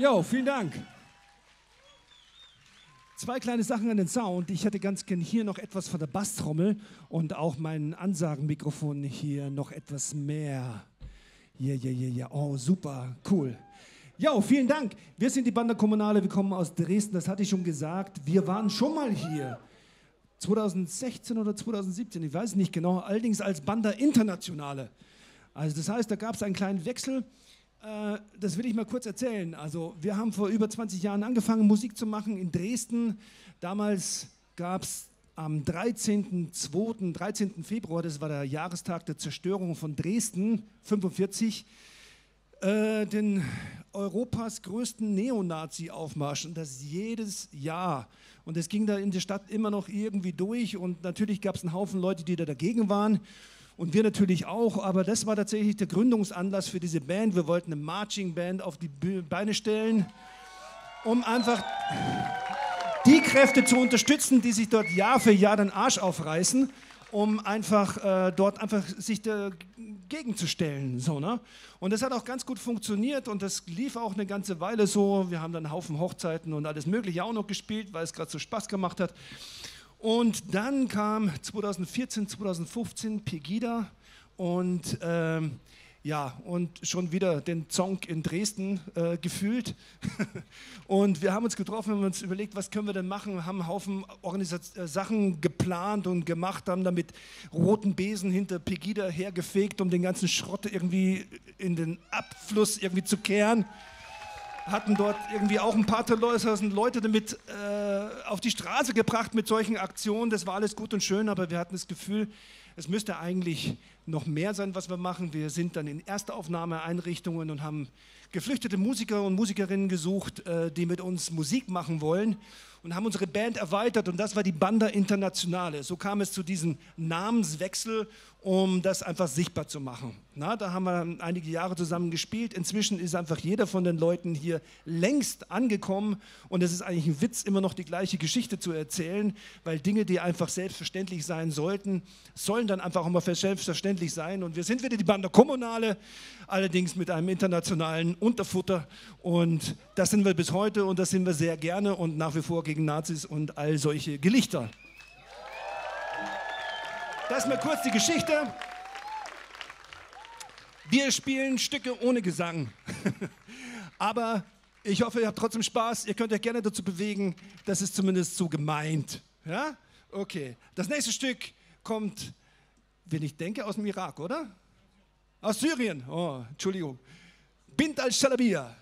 Jo, vielen Dank. Zwei kleine Sachen an den Sound. Ich hätte ganz gern hier noch etwas von der Basstrommel und auch mein Ansagenmikrofon hier noch etwas mehr. Ja, ja, ja, ja. Oh, super, cool. Ja, vielen Dank. Wir sind die Banda Kommunale, wir kommen aus Dresden, das hatte ich schon gesagt. Wir waren schon mal hier. 2016 oder 2017, ich weiß nicht genau, allerdings als Banda Internationale. Also das heißt, da gab es einen kleinen Wechsel. Äh, das will ich mal kurz erzählen. Also wir haben vor über 20 Jahren angefangen, Musik zu machen in Dresden. Damals gab es am 13.2., 13. Februar, das war der Jahrestag der Zerstörung von Dresden, 45, äh, den Europas größten Neonazi-Aufmarsch und das jedes Jahr. Und es ging da in der Stadt immer noch irgendwie durch und natürlich gab es einen Haufen Leute, die da dagegen waren und wir natürlich auch, aber das war tatsächlich der Gründungsanlass für diese Band. Wir wollten eine Marching Band auf die Beine stellen, um einfach die Kräfte zu unterstützen, die sich dort Jahr für Jahr den Arsch aufreißen, um einfach äh, dort einfach sich dagegen zu stellen. So, ne? Und das hat auch ganz gut funktioniert und das lief auch eine ganze Weile so. Wir haben dann einen Haufen Hochzeiten und alles Mögliche auch noch gespielt, weil es gerade so Spaß gemacht hat. Und dann kam 2014, 2015 Pegida und ähm, ja, und schon wieder den Zonk in Dresden äh, gefühlt. und wir haben uns getroffen, haben uns überlegt, was können wir denn machen, wir haben einen Haufen Organisat äh, Sachen geplant und gemacht, haben damit roten Besen hinter Pegida hergefegt, um den ganzen Schrott irgendwie in den Abfluss irgendwie zu kehren hatten dort irgendwie auch ein paar Leute damit äh, auf die Straße gebracht mit solchen Aktionen. Das war alles gut und schön, aber wir hatten das Gefühl, es müsste eigentlich noch mehr sein, was wir machen. Wir sind dann in Erstaufnahmeeinrichtungen und haben geflüchtete Musiker und Musikerinnen gesucht, äh, die mit uns Musik machen wollen und haben unsere Band erweitert und das war die Banda Internationale. So kam es zu diesem Namenswechsel um das einfach sichtbar zu machen. Na, da haben wir einige Jahre zusammen gespielt. Inzwischen ist einfach jeder von den Leuten hier längst angekommen und es ist eigentlich ein Witz, immer noch die gleiche Geschichte zu erzählen, weil Dinge, die einfach selbstverständlich sein sollten, sollen dann einfach mal selbstverständlich sein. Und wir sind wieder die Bande Kommunale, allerdings mit einem internationalen Unterfutter und das sind wir bis heute und das sind wir sehr gerne und nach wie vor gegen Nazis und all solche Gelichter. Das ist mal kurz die Geschichte. Wir spielen Stücke ohne Gesang. Aber ich hoffe, ihr habt trotzdem Spaß. Ihr könnt euch gerne dazu bewegen. Das ist zumindest so gemeint. Ja? Okay. Das nächste Stück kommt, wenn ich denke, aus dem Irak, oder? Aus Syrien. Oh, Entschuldigung. Bint al-Shalabiyah.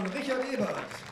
Tenorsaxophon Richard Ebert.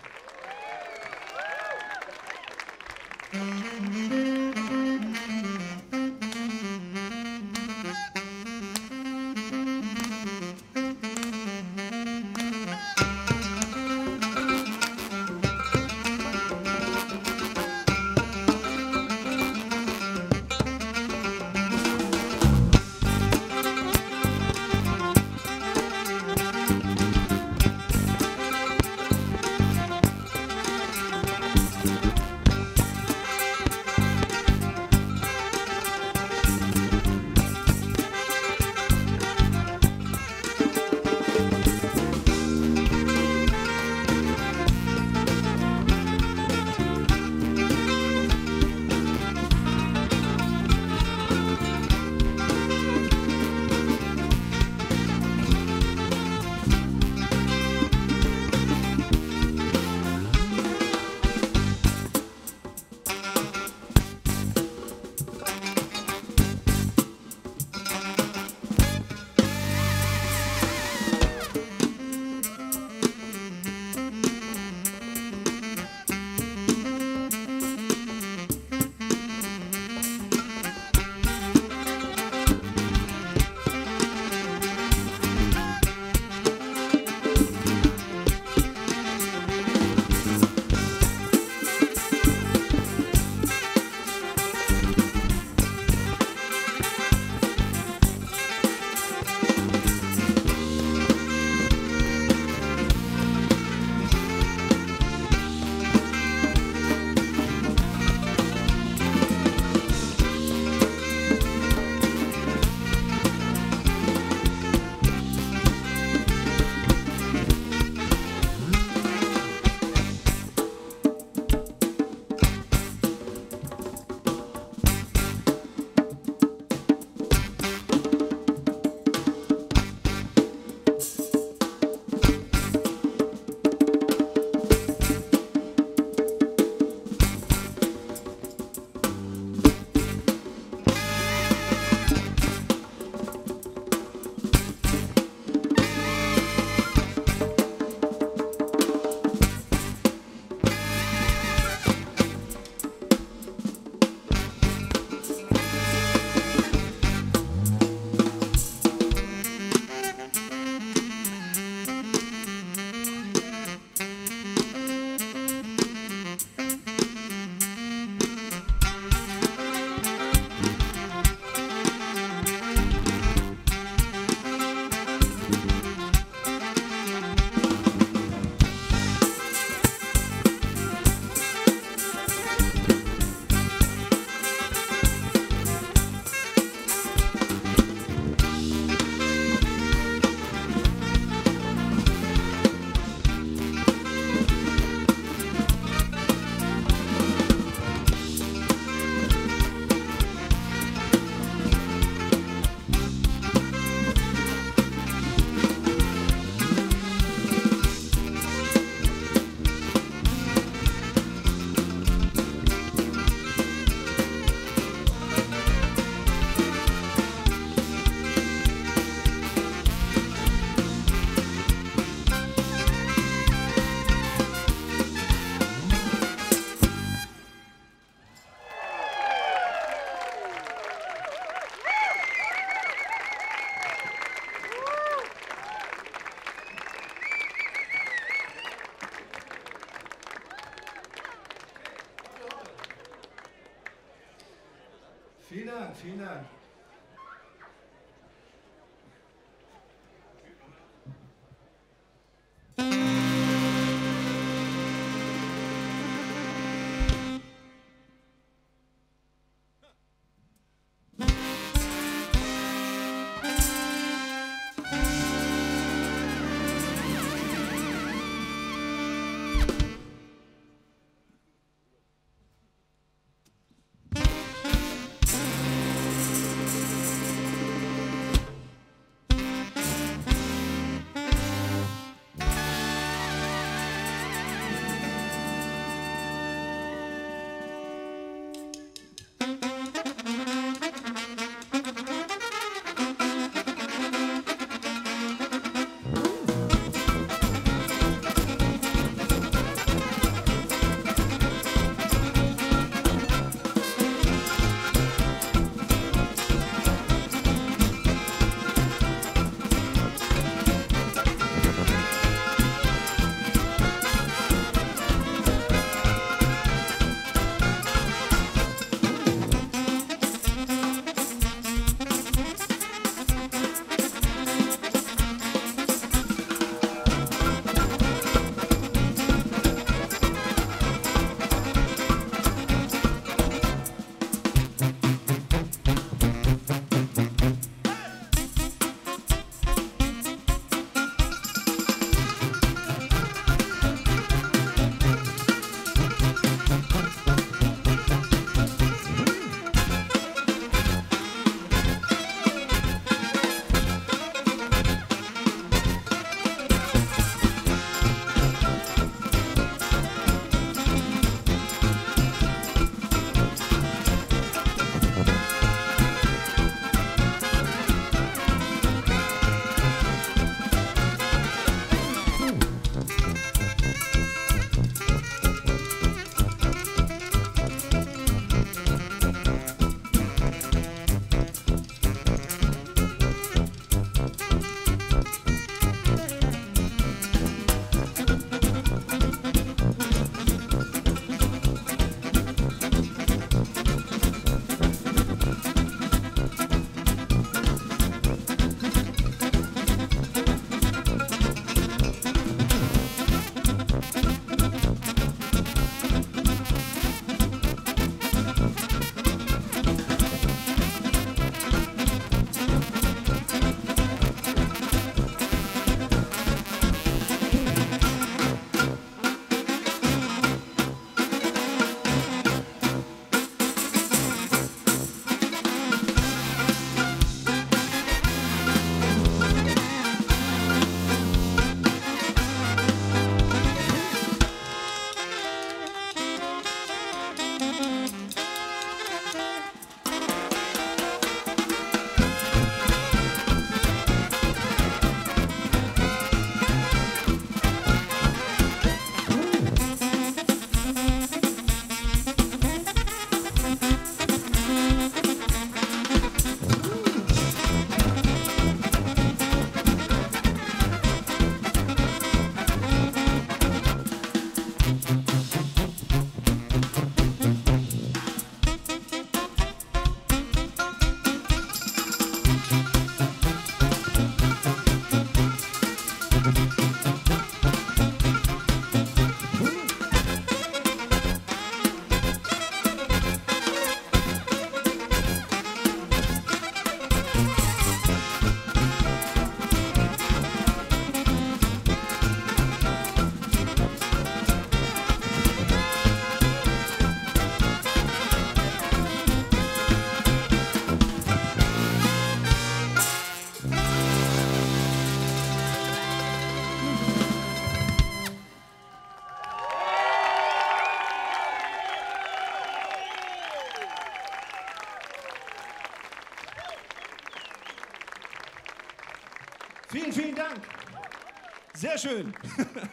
Schön.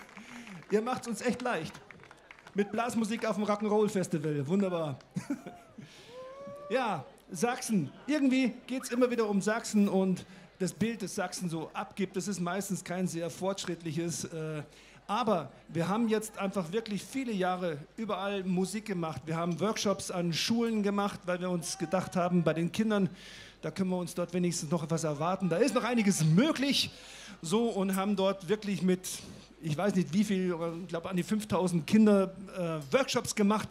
Ihr macht es uns echt leicht. Mit Blasmusik auf dem Rock'n'Roll Festival. Wunderbar. ja, Sachsen. Irgendwie geht es immer wieder um Sachsen und das Bild, das Sachsen so abgibt, das ist meistens kein sehr fortschrittliches. Äh, aber wir haben jetzt einfach wirklich viele Jahre überall Musik gemacht. Wir haben Workshops an Schulen gemacht, weil wir uns gedacht haben, bei den Kindern, da können wir uns dort wenigstens noch etwas erwarten. Da ist noch einiges möglich. So und haben dort wirklich mit, ich weiß nicht wie viel, ich glaube an die 5000 Kinder äh, Workshops gemacht.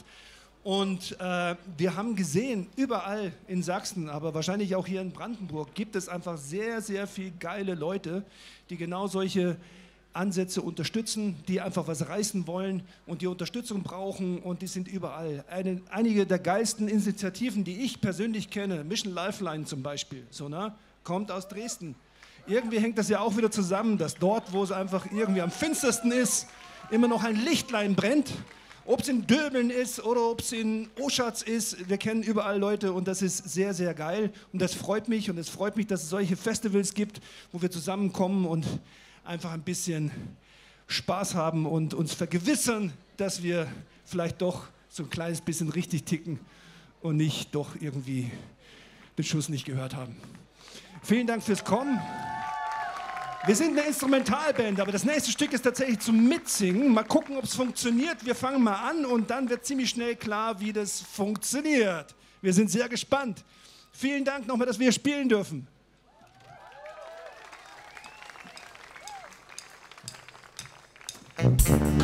Und äh, wir haben gesehen, überall in Sachsen, aber wahrscheinlich auch hier in Brandenburg, gibt es einfach sehr, sehr viele geile Leute, die genau solche Ansätze unterstützen, die einfach was reißen wollen und die Unterstützung brauchen und die sind überall. Eine, einige der geilsten Initiativen, die ich persönlich kenne, Mission Lifeline zum Beispiel, so, ne, kommt aus Dresden. Irgendwie hängt das ja auch wieder zusammen, dass dort, wo es einfach irgendwie am finstersten ist, immer noch ein Lichtlein brennt. Ob es in Döbeln ist oder ob es in Oschatz ist, wir kennen überall Leute und das ist sehr, sehr geil. Und das freut mich und es freut mich, dass es solche Festivals gibt, wo wir zusammenkommen und einfach ein bisschen Spaß haben und uns vergewissern, dass wir vielleicht doch so ein kleines bisschen richtig ticken und nicht doch irgendwie den Schuss nicht gehört haben. Vielen Dank fürs Kommen. Wir sind eine Instrumentalband, aber das nächste Stück ist tatsächlich zum Mitsingen. Mal gucken, ob es funktioniert. Wir fangen mal an und dann wird ziemlich schnell klar, wie das funktioniert. Wir sind sehr gespannt. Vielen Dank nochmal, dass wir spielen dürfen. Thank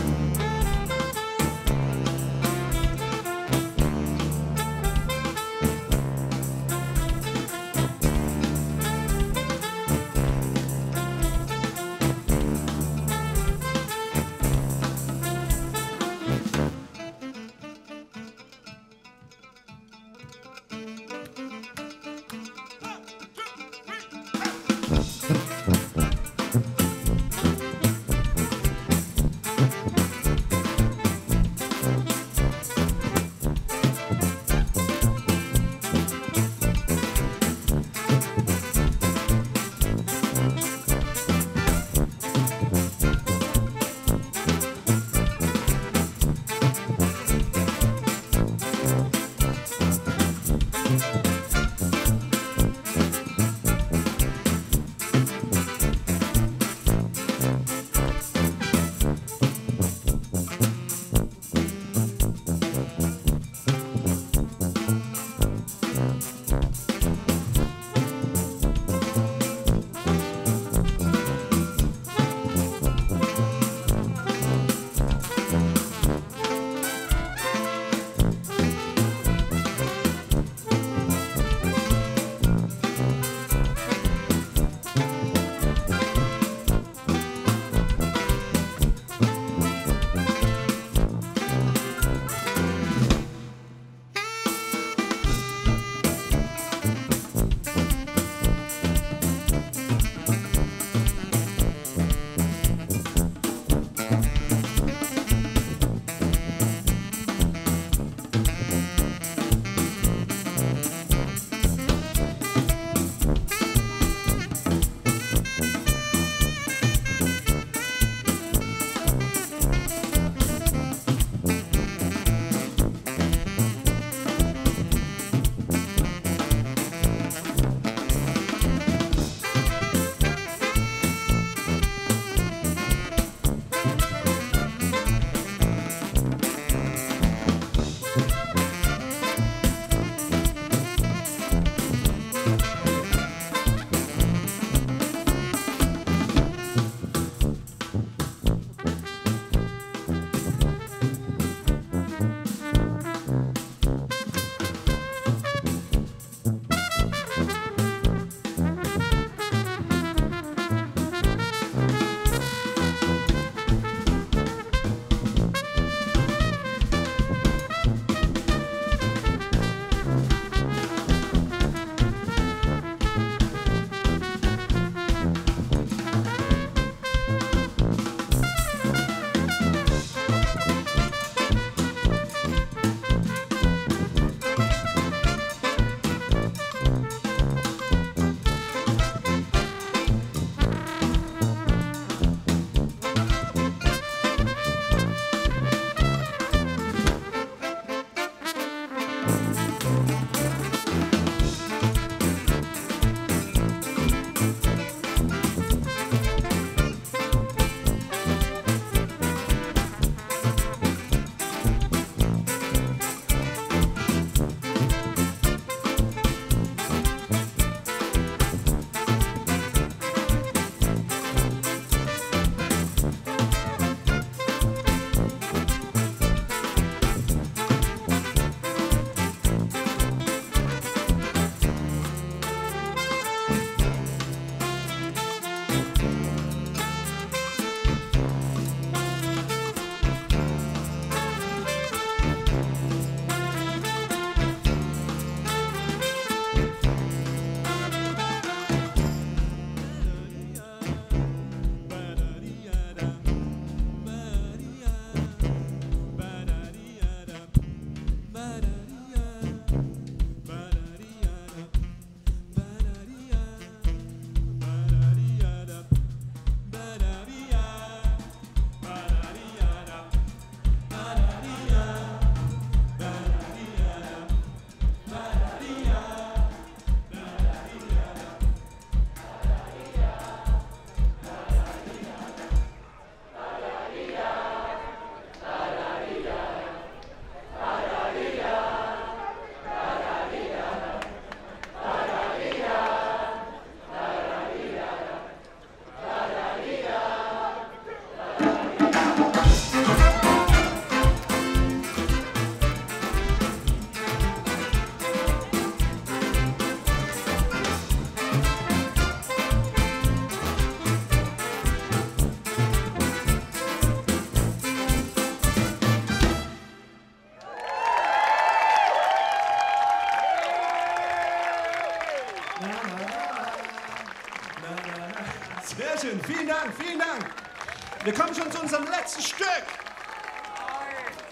Wir kommen schon zu unserem letzten Stück.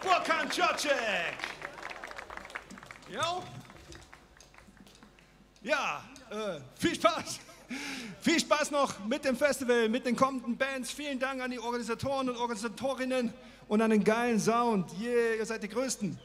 Burkan Ciocek. Jo? Ja, äh, viel Spaß. Viel Spaß noch mit dem Festival, mit den kommenden Bands. Vielen Dank an die Organisatoren und Organisatorinnen und an den geilen Sound. Yeah, ihr seid die Größten.